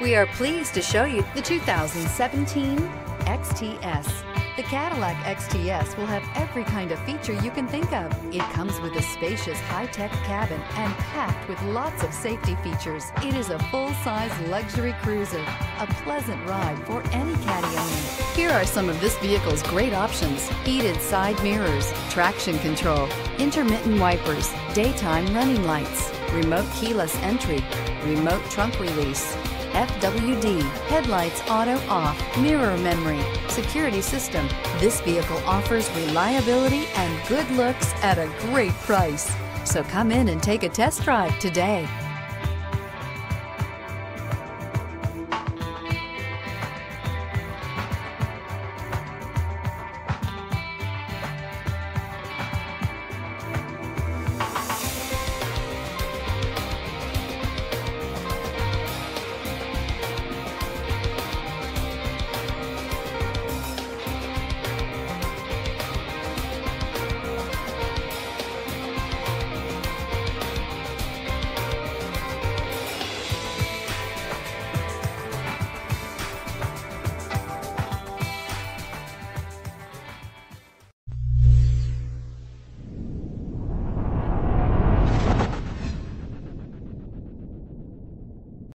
We are pleased to show you the 2017 XTS. The Cadillac XTS will have every kind of feature you can think of. It comes with a spacious high-tech cabin and packed with lots of safety features. It is a full-size luxury cruiser, a pleasant ride for any Caddy owner. Here are some of this vehicle's great options. Heated side mirrors, traction control, intermittent wipers, daytime running lights, remote keyless entry, remote trunk release, FWD, headlights auto off, mirror memory, security system. This vehicle offers reliability and good looks at a great price. So come in and take a test drive today.